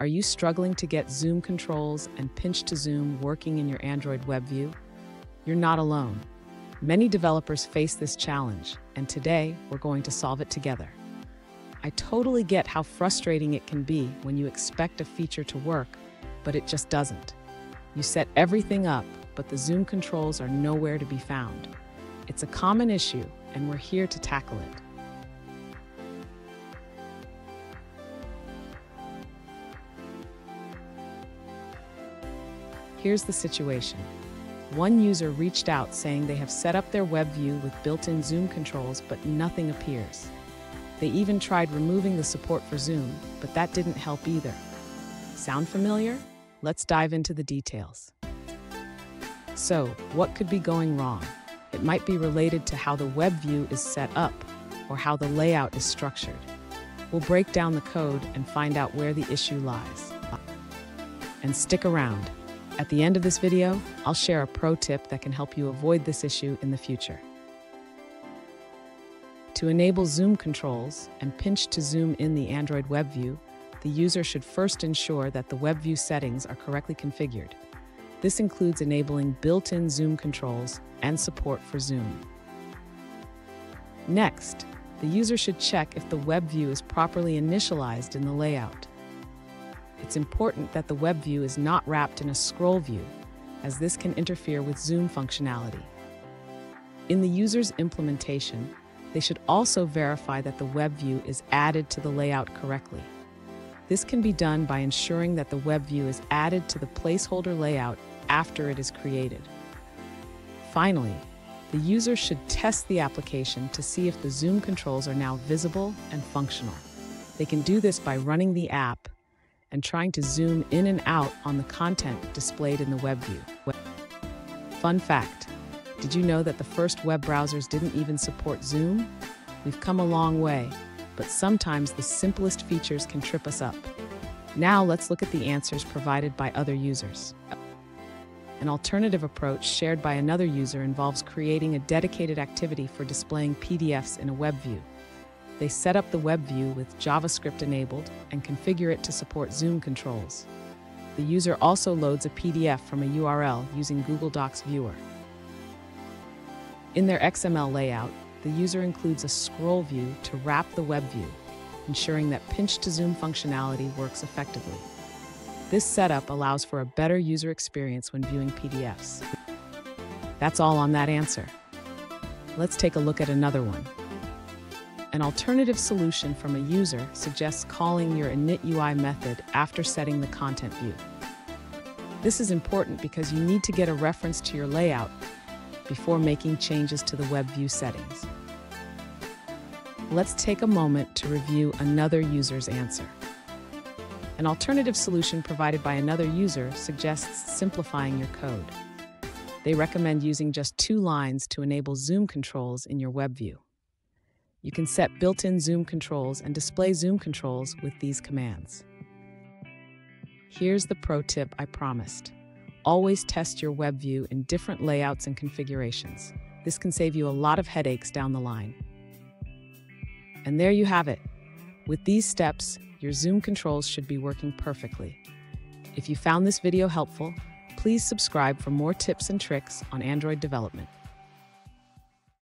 Are you struggling to get zoom controls and pinch to zoom working in your Android web view? You're not alone. Many developers face this challenge, and today we're going to solve it together. I totally get how frustrating it can be when you expect a feature to work, but it just doesn't. You set everything up, but the zoom controls are nowhere to be found. It's a common issue, and we're here to tackle it. Here's the situation. One user reached out saying they have set up their web view with built-in zoom controls, but nothing appears. They even tried removing the support for zoom, but that didn't help either. Sound familiar? Let's dive into the details. So, what could be going wrong? It might be related to how the web view is set up or how the layout is structured. We'll break down the code and find out where the issue lies. And stick around. At the end of this video, I'll share a pro tip that can help you avoid this issue in the future. To enable zoom controls and pinch to zoom in the Android web view, the user should first ensure that the web view settings are correctly configured. This includes enabling built-in zoom controls and support for zoom. Next, the user should check if the web view is properly initialized in the layout it's important that the web view is not wrapped in a scroll view, as this can interfere with zoom functionality. In the user's implementation, they should also verify that the web view is added to the layout correctly. This can be done by ensuring that the web view is added to the placeholder layout after it is created. Finally, the user should test the application to see if the zoom controls are now visible and functional. They can do this by running the app and trying to zoom in and out on the content displayed in the web view. Fun fact, did you know that the first web browsers didn't even support zoom? We've come a long way, but sometimes the simplest features can trip us up. Now let's look at the answers provided by other users. An alternative approach shared by another user involves creating a dedicated activity for displaying PDFs in a web view. They set up the web view with JavaScript enabled and configure it to support zoom controls. The user also loads a PDF from a URL using Google Docs Viewer. In their XML layout, the user includes a scroll view to wrap the web view, ensuring that pinch to zoom functionality works effectively. This setup allows for a better user experience when viewing PDFs. That's all on that answer. Let's take a look at another one. An alternative solution from a user suggests calling your init UI method after setting the content view. This is important because you need to get a reference to your layout before making changes to the web view settings. Let's take a moment to review another user's answer. An alternative solution provided by another user suggests simplifying your code. They recommend using just two lines to enable zoom controls in your web view. You can set built-in zoom controls and display zoom controls with these commands. Here's the pro tip I promised. Always test your web view in different layouts and configurations. This can save you a lot of headaches down the line. And there you have it. With these steps, your zoom controls should be working perfectly. If you found this video helpful, please subscribe for more tips and tricks on Android development.